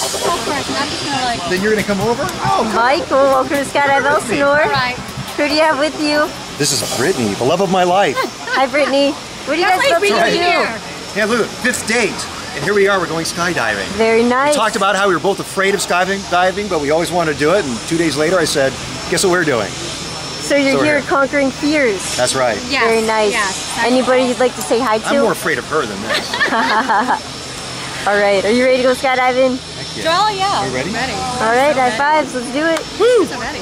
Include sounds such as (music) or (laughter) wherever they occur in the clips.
Of course, I'm just gonna like. Then you're gonna come over? Oh, Michael, welcome to Skydive Elsinore. All right. Who do you have with you? this is Brittany, the love of my life. (laughs) Hi, Brittany. What do you guys like love to being do? here. Yeah, look, fifth date. And here we are, we're going skydiving. Very nice. We talked about how we were both afraid of skydiving, but we always wanted to do it. And two days later, I said, guess what we're doing? so you're so here here. conquering fears. That's right. Yes. Very nice. Yes. Anybody you'd like to say hi to? I'm more afraid of her than this. (laughs) All right, are you ready to go skydiving? Heck yeah. Oh yeah. You ready? Ready. All right, high fives. Let's do it. Woo. So ready.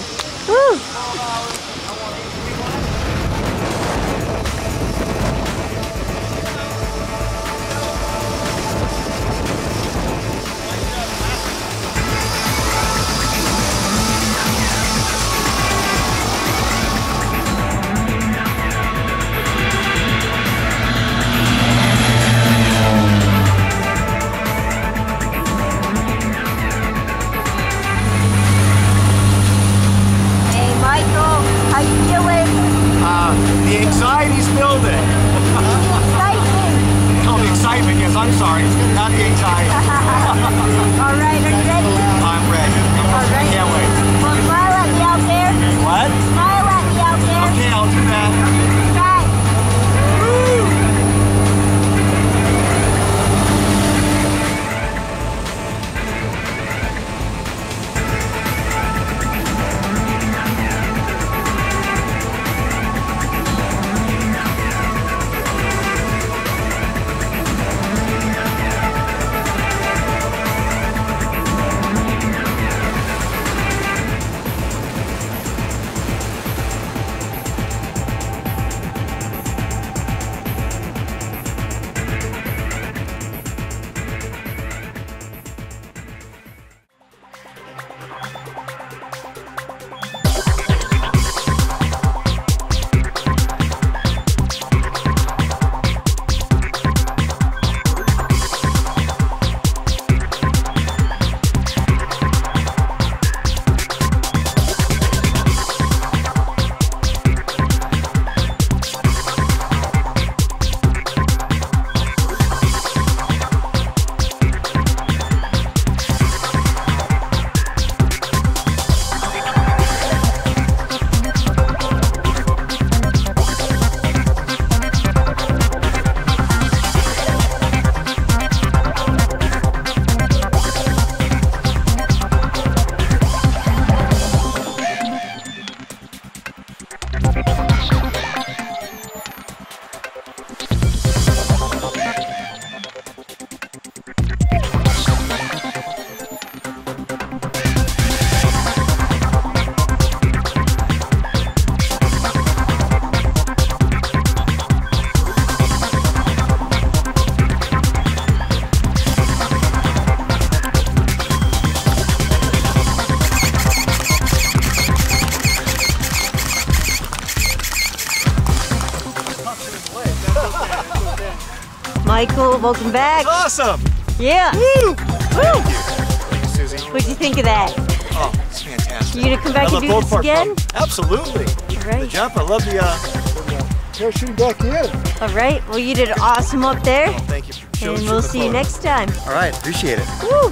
Woo! I'm sorry. Not the anxiety. (laughs) All right, are you ready? I'm ready. All right. Can't wait. Michael, welcome back. Awesome! Yeah. Woo! Woo! Thank you, Susie. What'd you think of that? Oh, it's fantastic. You gonna come back and do both this parts. again? Absolutely. All The jump, I love the, uh, parachuting back in. All right. Well, you did awesome up there, Oh, thank you. Show- and show we'll see you next time. All right, appreciate it. Woo!